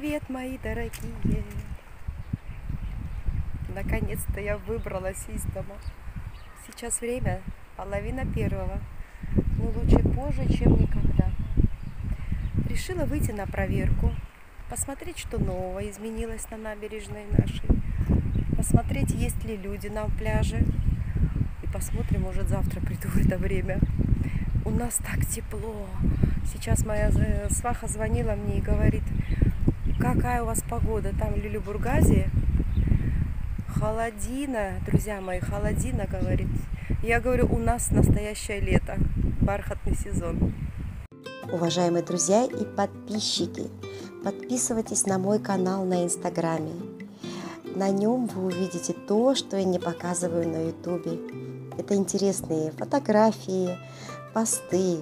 Привет, мои дорогие! Наконец-то я выбралась из дома. Сейчас время половина первого. Но лучше позже, чем никогда. Решила выйти на проверку, посмотреть, что нового изменилось на набережной нашей, посмотреть, есть ли люди на пляже. И посмотрим, может, завтра приду в это время. У нас так тепло. Сейчас моя сваха звонила мне и говорит, какая у вас погода там в Люлюбургазе? Холодина, друзья мои, холодина, говорит. Я говорю, у нас настоящее лето, бархатный сезон. Уважаемые друзья и подписчики, подписывайтесь на мой канал на инстаграме. На нем вы увидите то, что я не показываю на ютубе. Это интересные фотографии, посты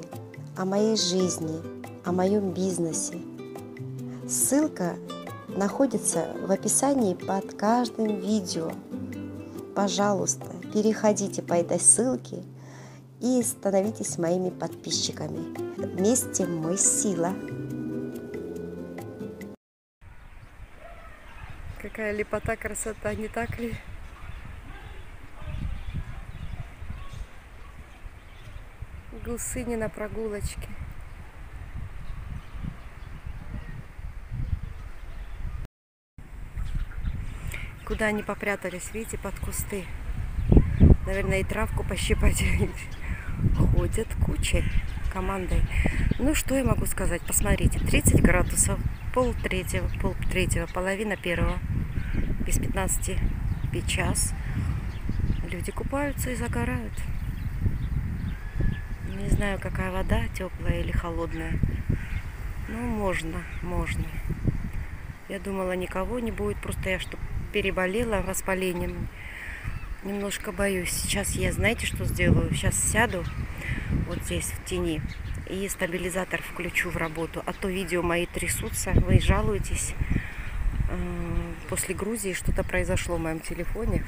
о моей жизни, о моем бизнесе – Ссылка находится в описании под каждым видео. Пожалуйста, переходите по этой ссылке и становитесь моими подписчиками. Вместе мы сила. Какая лепота, красота, не так ли? Гусыни на прогулочке. Куда они попрятались, видите, под кусты. Наверное, и травку пощипать. Ходят кучей, командой. Ну, что я могу сказать? Посмотрите, 30 градусов, пол третьего, пол третьего, половина первого, без 15 час. Люди купаются и загорают. Не знаю, какая вода, теплая или холодная. Ну, можно, можно. Я думала, никого не будет, просто я, чтобы переболела воспалением. Немножко боюсь. Сейчас я, знаете, что сделаю? Сейчас сяду вот здесь в тени и стабилизатор включу в работу. А то видео мои трясутся, вы жалуетесь. Э, после Грузии что-то произошло в моем телефоне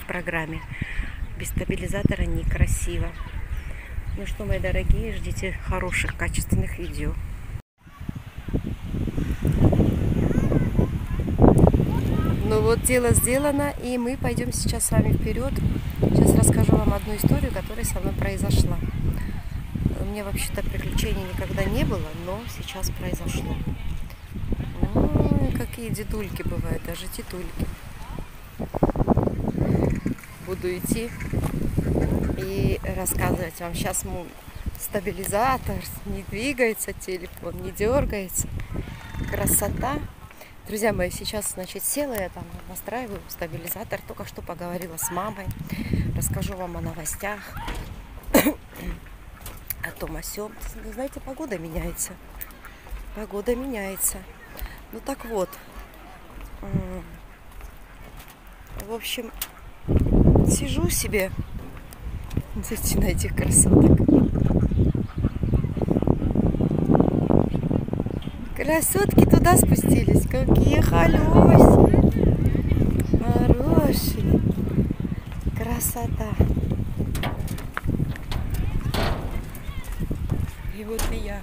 в, программе. Без стабилизатора некрасиво. Ну что, мои дорогие, ждите хороших, качественных видео. Ну вот дело сделано, и мы пойдем сейчас с вами вперед. Сейчас расскажу вам одну историю, которая со мной произошла. У меня вообще-то приключений никогда не было, но сейчас произошло. Ой, какие дедульки бывают, даже титульки. Буду идти и рассказывать вам. Сейчас стабилизатор, не двигается телефон, не дергается. Красота. Друзья мои, сейчас, значит, села я там, настраиваю стабилизатор. Только что поговорила с мамой. Расскажу вам о новостях. о том, о сём. Знаете, погода меняется. Погода меняется. Ну так вот. В общем, сижу себе. Смотрите на этих красоток. Красотки туда спустились. Какие холёсие. Хорошие. Красота. И вот и я.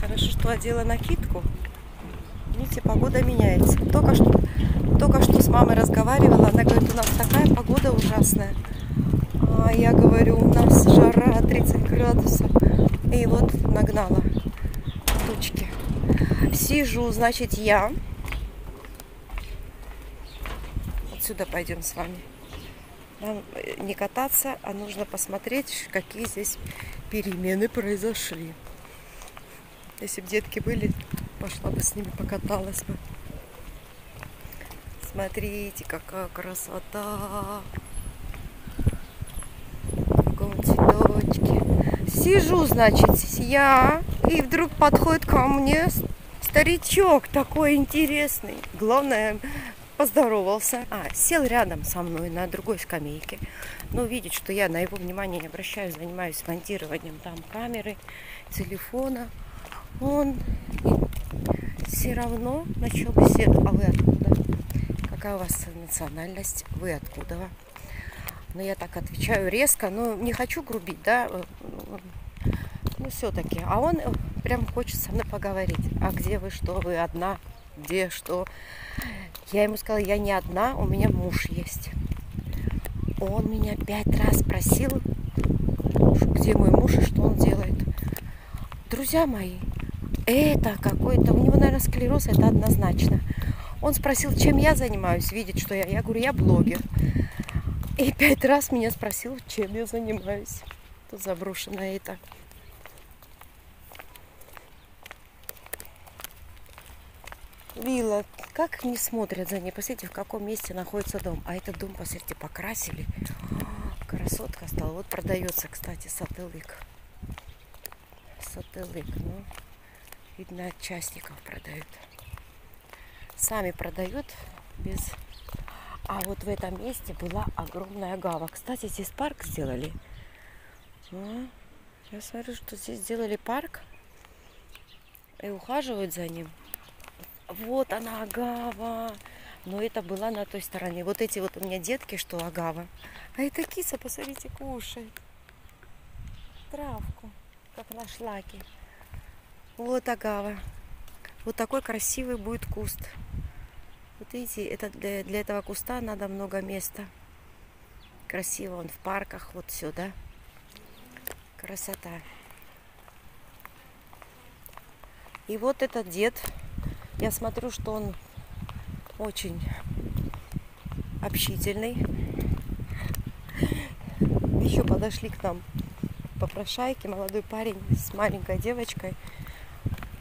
Хорошо, что одела накидку. Видите, погода меняется. Только что, только что с мамой разговаривала. Она говорит, у нас такая погода ужасная. А я говорю, у нас жара 30 градусов. И вот нагнала. Сижу, значит, я. Отсюда пойдем с вами. Нам э, не кататься, а нужно посмотреть, какие здесь перемены произошли. Если бы детки были, пошла бы с ними покаталась бы. Смотрите, какая красота. Сижу, значит, я, и вдруг подходит ко мне старичок такой интересный. Главное, поздоровался. А, сел рядом со мной на другой скамейке. Но видит, что я на его внимание не обращаю, занимаюсь монтированием там камеры, телефона. Он все равно начал беседу. А вы откуда? Какая у вас национальность? Вы откуда? Но я так отвечаю резко, но не хочу грубить, да, ну все-таки. А он прям хочет со мной поговорить. А где вы, что вы, одна? Где, что? Я ему сказала, я не одна, у меня муж есть. Он меня пять раз просил, где мой муж и что он делает. Друзья мои, это какой-то, у него, наверное, склероз, это однозначно. Он спросил, чем я занимаюсь, видит, что я. Я говорю, я блогер. И пять раз меня спросил, чем я занимаюсь. Тут заброшено это. Вилла, как не смотрят за ней. Посмотрите, в каком месте находится дом. А этот дом, посмотрите, покрасили. Красотка стала. Вот продается, кстати, сателлик. Сателлик, ну, видно, от частников продают. Сами продают без... А вот в этом месте была огромная гава. Кстати, здесь парк сделали. А, я смотрю, что здесь сделали парк и ухаживают за ним. Вот она, агава. Но это была на той стороне. Вот эти вот у меня детки, что агава. А это киса, посмотрите, кушает. Травку, как на шлаке. Вот агава. Вот такой красивый будет куст. Вот видите, это для, для этого куста надо много места. Красиво он в парках, вот сюда. Красота. И вот этот дед я смотрю, что он очень общительный. Еще подошли к нам попрошайки, молодой парень с маленькой девочкой.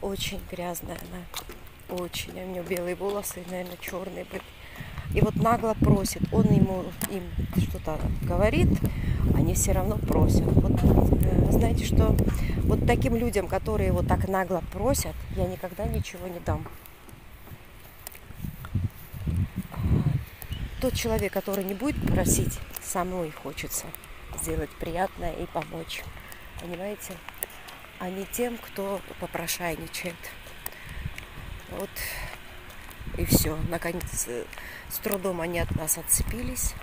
Очень грязная она. Очень. У нее белые волосы, наверное, черные были. И вот нагло просит. Он ему им что-то говорит, они все равно просят. Вот э, знаете, что вот таким людям, которые вот так нагло просят, я никогда ничего не дам. Тот человек, который не будет просить, самой хочется сделать приятное и помочь. Понимаете? А не тем, кто попрошайничает. Вот и все. Наконец, э, с трудом они от нас отцепились.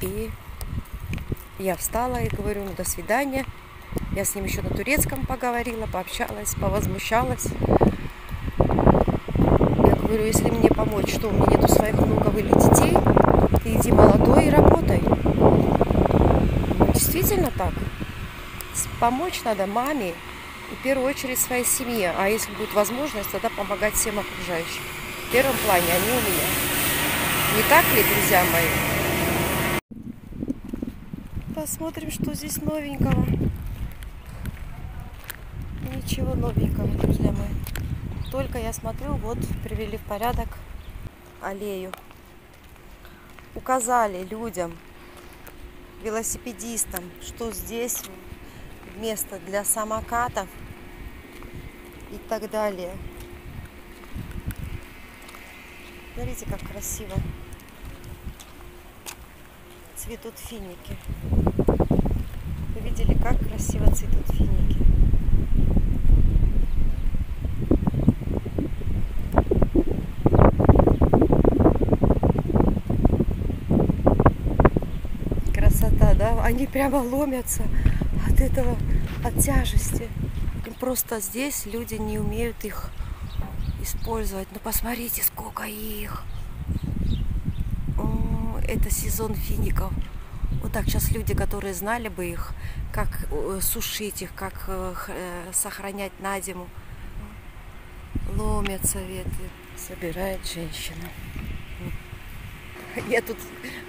И я встала и говорю, ну до свидания. Я с ним еще на турецком поговорила, пообщалась, повозмущалась говорю, если мне помочь, что у меня нету своих внуков или детей, ты иди молодой и работай. Действительно так. Помочь надо маме и в первую очередь своей семье. А если будет возможность, тогда помогать всем окружающим. В первом плане они у меня. Не так ли, друзья мои? Посмотрим, что здесь новенького. Ничего новенького, друзья мои только я смотрю, вот привели в порядок аллею. Указали людям, велосипедистам, что здесь место для самокатов и так далее. Смотрите, как красиво цветут финики. Вы видели, как красиво цветут финики? Они прямо ломятся от этого, от тяжести. И просто здесь люди не умеют их использовать. Ну посмотрите, сколько их. О, это сезон фиников. Вот так сейчас люди, которые знали бы их, как э, сушить их, как э, э, сохранять на зиму, ломятся ветви, собирает женщина. Я тут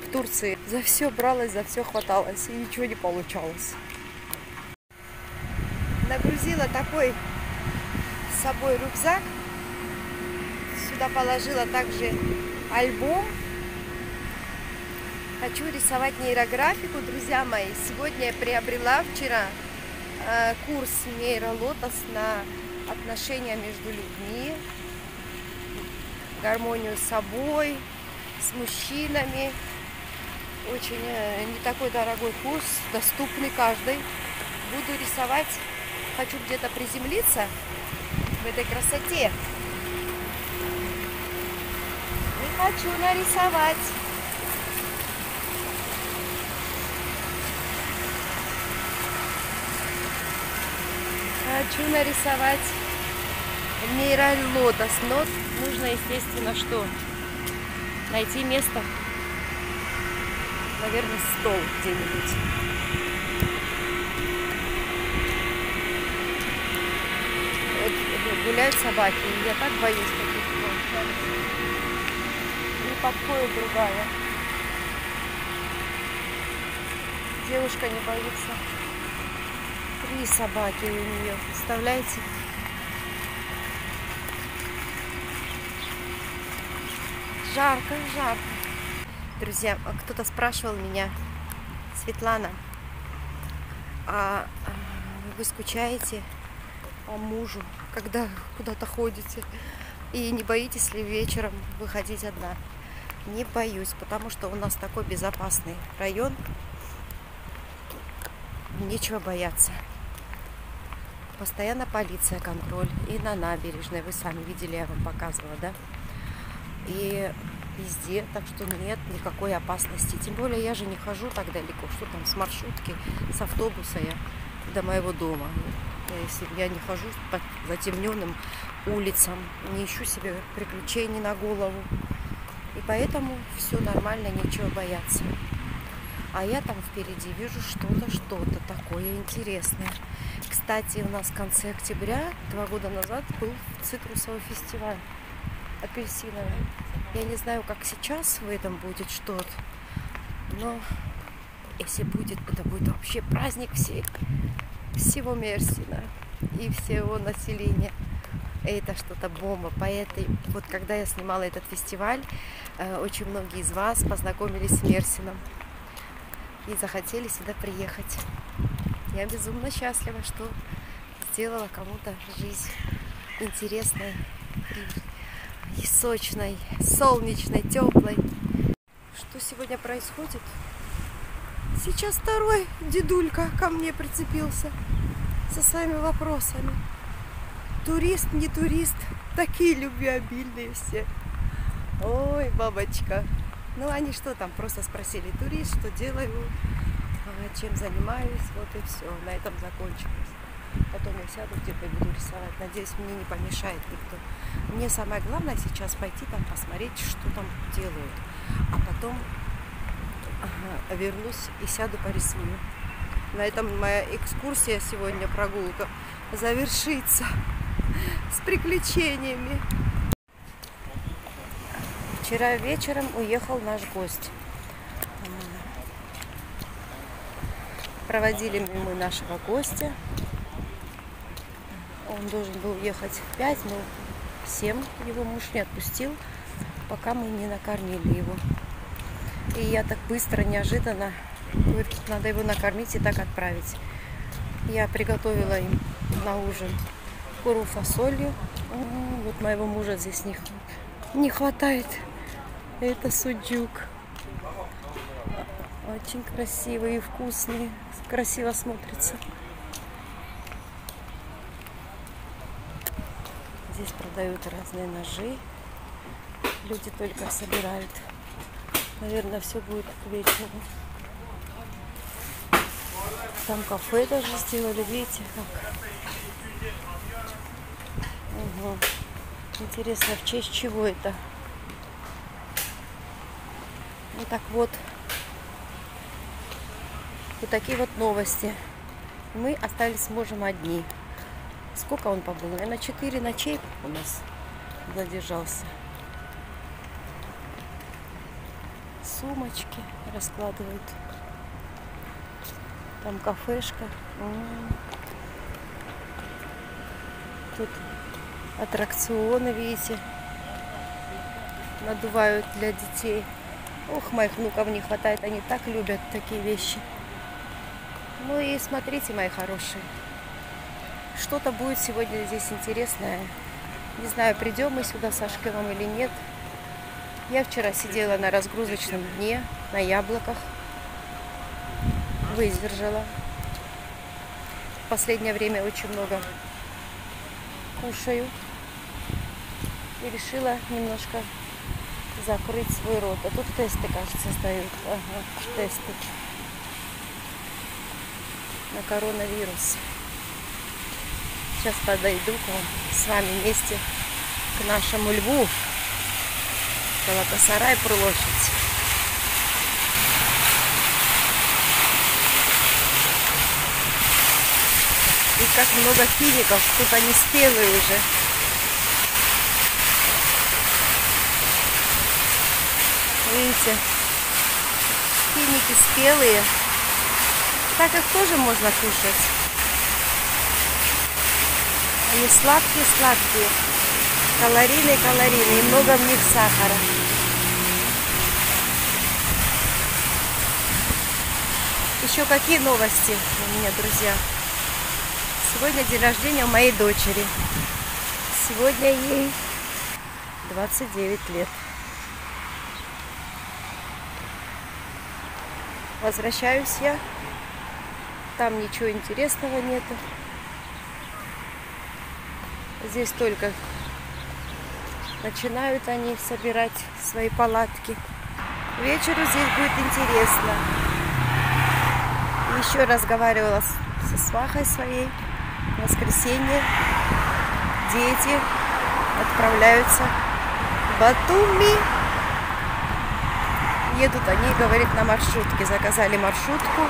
в Турции за все бралась, за все хваталась, и ничего не получалось. Нагрузила такой с собой рюкзак. Сюда положила также альбом. Хочу рисовать нейрографику, друзья мои. Сегодня я приобрела вчера э, курс нейролотос на отношения между людьми, гармонию с собой, с мужчинами. Очень э, не такой дорогой курс, доступный каждый. Буду рисовать, хочу где-то приземлиться в этой красоте. И хочу нарисовать. Хочу нарисовать Мираль Лотос. Но нужно, естественно, что? Найти место. Наверное, стол где-нибудь. Гуляют собаки. и Я так боюсь таких вот. Не подходит другая. Девушка не боится. Три собаки у нее, представляете? Жарко, жарко. Друзья, а кто-то спрашивал меня, Светлана, а а вы скучаете по мужу, когда куда-то ходите? И не боитесь ли вечером выходить одна? Не боюсь, потому что у нас такой безопасный район. Нечего бояться. Постоянно полиция, контроль. И на набережной, вы сами видели, я вам показывала, да? И везде, так что нет никакой опасности. Тем более я же не хожу так далеко, что там с маршрутки, с автобуса я до моего дома. Если я не хожу по затемненным улицам, не ищу себе приключений на голову. И поэтому все нормально, нечего бояться. А я там впереди вижу что-то, что-то такое интересное. Кстати, у нас в конце октября, два года назад, был цитрусовый фестиваль апельсиновый. Я не знаю, как сейчас в этом будет что-то, но если будет, это будет вообще праздник всей, всего Мерсина и всего населения. Это что-то бомба. Поэтому вот когда я снимала этот фестиваль, э, очень многие из вас познакомились с Мерсином и захотели сюда приехать. Я безумно счастлива, что сделала кому-то жизнь интересной сочной, солнечной, теплой. Что сегодня происходит? Сейчас второй дедулька ко мне прицепился со своими вопросами. Турист, не турист, такие любвеобильные все. Ой, бабочка. Ну, они что там, просто спросили, турист, что делаю, а, чем занимаюсь, вот и все. На этом закончилось. Потом я сяду где-то буду рисовать. Надеюсь, мне не помешает никто. Мне самое главное сейчас пойти там посмотреть, что там делают. А потом ага, вернусь и сяду порисую. На этом моя экскурсия сегодня, прогулка, завершится с приключениями. Вчера вечером уехал наш гость. Проводили мы нашего гостя. Он должен был уехать в 5, но 7 его муж не отпустил, пока мы не накормили его. И я так быстро, неожиданно, говорит, надо его накормить и так отправить. Я приготовила им на ужин куру фасолью. Вот моего мужа здесь не, не хватает. Это суджук. Очень красивый и вкусный. Красиво смотрится. Здесь продают разные ножи. Люди только собирают. Наверное, все будет к вечеру. Там кафе даже сделали, видите, как. Угу. Интересно, в честь чего это? Ну так вот. Вот такие вот новости. Мы остались с мужем одни. Сколько он побыл? Наверное, 4 ночей у нас задержался. Сумочки раскладывают. Там кафешка. Тут аттракционы, видите, надувают для детей. Ох, моих внуков не хватает, они так любят такие вещи. Ну и смотрите, мои хорошие, что-то будет сегодня здесь интересное. Не знаю, придем мы сюда с Ашкевым или нет. Я вчера сидела на разгрузочном дне, на яблоках. Выдержала. В последнее время очень много кушаю. И решила немножко закрыть свой рот. А тут тесты, кажется, сдают. Ага, тесты на коронавирус. Сейчас подойду к вам с вами вместе к нашему льву. Галатасарай площадь. И как много фиников, тут они спелые уже. Видите, финики спелые. Так их тоже можно кушать. Они сладкие-сладкие, калорийные-калорийные, и много в них сахара. Еще какие новости у меня, друзья? Сегодня день рождения моей дочери. Сегодня ей 29 лет. Возвращаюсь я. Там ничего интересного нету. Здесь только начинают они собирать свои палатки. Вечеру здесь будет интересно. Еще разговаривала со свахой своей. В воскресенье дети отправляются в Батуми. Едут они, говорит, на маршрутке. Заказали маршрутку.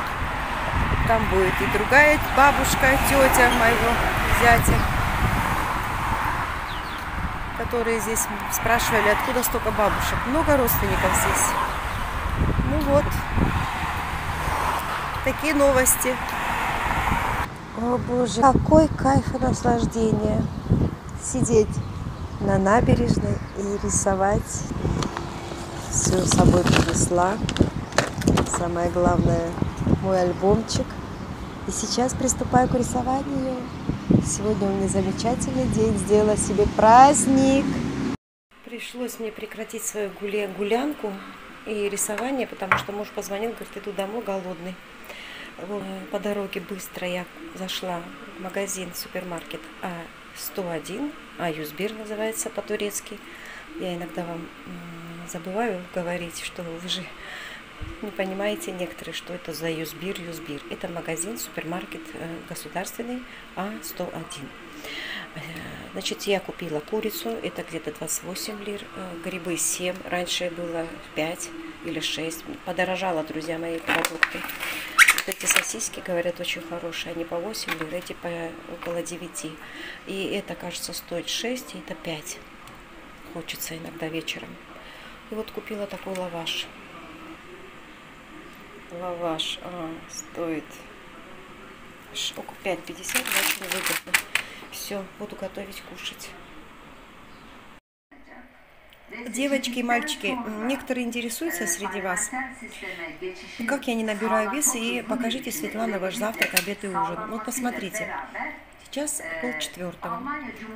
Там будет и другая бабушка, тетя моего зятя которые здесь спрашивали, откуда столько бабушек. Много родственников здесь. Ну вот, такие новости. О боже, какой кайф и наслаждение сидеть на набережной и рисовать. Все с собой принесла. Самое главное, мой альбомчик. И сейчас приступаю к рисованию. Сегодня у меня замечательный день, сделала себе праздник. Пришлось мне прекратить свою гуля гулянку и рисование, потому что муж позвонил, говорит, иду домой голодный. По дороге быстро я зашла в магазин, супермаркет А101, Аюсбир называется по-турецки. Я иногда вам забываю говорить, что вы же не понимаете некоторые, что это за Юсбир, Юсбир. Это магазин, супермаркет э, государственный А101. Э, значит, я купила курицу, это где-то 28 лир, э, грибы 7, раньше было 5 или 6. Подорожало, друзья мои, продукты. Вот эти сосиски, говорят, очень хорошие, они по 8 лир, эти по около 9. И это, кажется, стоит 6, и это 5. Хочется иногда вечером. И вот купила такой лаваш лаваш а, стоит около 5,50, очень выгодно. Все, буду готовить, кушать. Девочки и мальчики, некоторые интересуются среди вас, как я не набираю вес, и покажите, Светлана, ваш завтрак, обед и ужин. Вот посмотрите, Сейчас пол четвертого.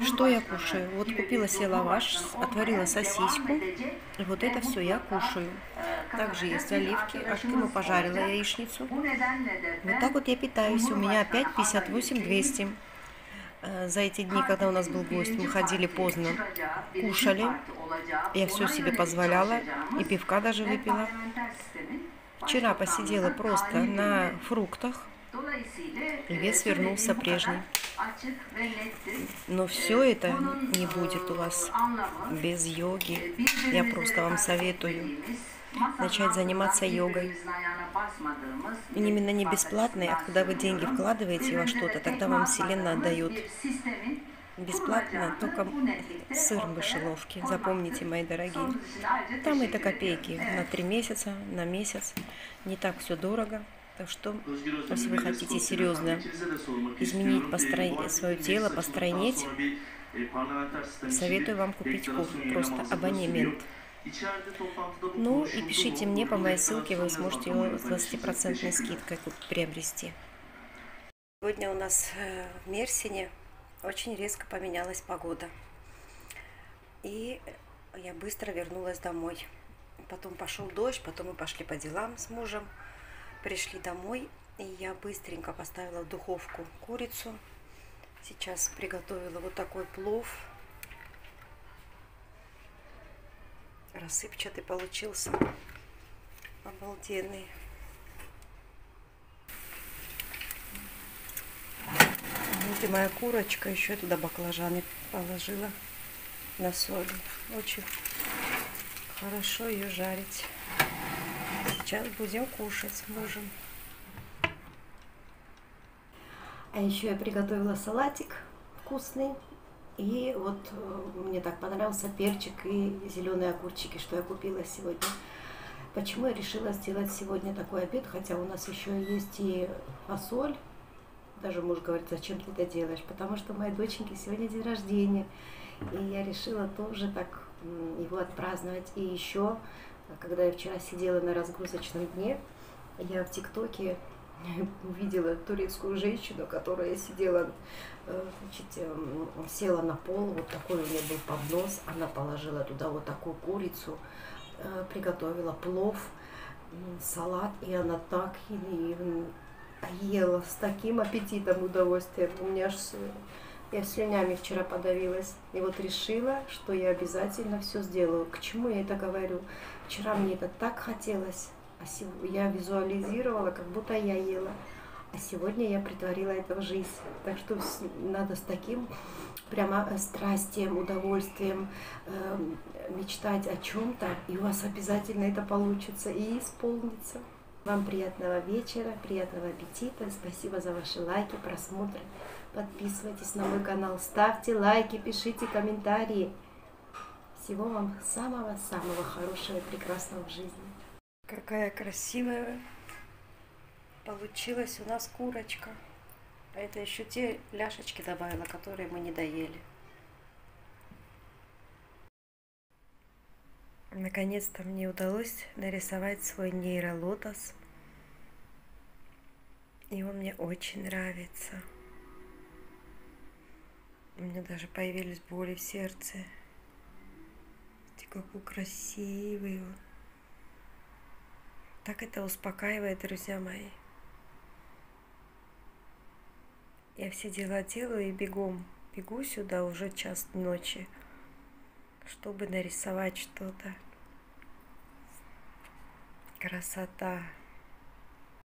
Что я кушаю? Вот купила себе лаваш, отварила сосиску. И вот это все я кушаю. Также есть оливки, ашкину пожарила яичницу. Вот так вот я питаюсь. У меня опять 58-200. Э, за эти дни, когда у нас был гость, мы ходили поздно, кушали. Я все себе позволяла. И пивка даже выпила. Вчера посидела просто на фруктах. Вес вернулся прежний. Но все это не будет у вас без йоги. Я просто вам советую начать заниматься йогой. И именно не бесплатной, а когда вы деньги вкладываете во что-то, тогда вам Вселенная отдает. Бесплатно только сыр в мышеловке, запомните, мои дорогие. Там это копейки на три месяца, на месяц. Не так все дорого. Так что, если вы хотите серьезно изменить построение, свое тело, постройнеть, советую вам купить курс, просто абонемент. Ну и пишите мне по моей ссылке, вы сможете его с 20% скидкой приобрести. Сегодня у нас э, в Мерсине очень резко поменялась погода. И я быстро вернулась домой. Потом пошел дождь, потом мы пошли по делам с мужем пришли домой, и я быстренько поставила в духовку курицу. Сейчас приготовила вот такой плов. Рассыпчатый получился. Обалденный. Видите, моя курочка, еще туда баклажаны положила на соль. Очень хорошо ее жарить. Сейчас будем кушать с мужем. А еще я приготовила салатик вкусный. И вот э, мне так понравился перчик и зеленые огурчики, что я купила сегодня. Почему я решила сделать сегодня такой обед, хотя у нас еще есть и фасоль. Даже муж говорит, зачем ты это делаешь? Потому что моей доченьки сегодня день рождения. И я решила тоже так его отпраздновать. И еще, когда я вчера сидела на разгрузочном дне, я в ТикТоке увидела турецкую женщину, которая сидела, э, значит, эм, села на пол, вот такой у нее был поднос, она положила туда вот такую курицу, э, приготовила плов, салат, и она так ела с таким аппетитом, удовольствием. У меня аж я слюнями вчера подавилась. И вот решила, что я обязательно все сделаю. К чему я это говорю? Вчера мне это так хотелось а я визуализировала, как будто я ела. А сегодня я притворила это в жизнь. Так что надо с таким прямо э, страстием, удовольствием э, мечтать о чем-то, и у вас обязательно это получится и исполнится. Вам приятного вечера, приятного аппетита. Спасибо за ваши лайки, просмотры. Подписывайтесь на мой канал, ставьте лайки, пишите комментарии. Всего вам самого-самого хорошего и прекрасного в жизни. Какая красивая получилась у нас курочка. А это еще те ляшечки добавила, которые мы не доели. Наконец-то мне удалось нарисовать свой нейролотос. И он мне очень нравится. У меня даже появились боли в сердце. Смотрите, какой красивый он. Так это успокаивает, друзья мои. Я все дела делаю и бегом. Бегу сюда уже час ночи, чтобы нарисовать что-то. Красота.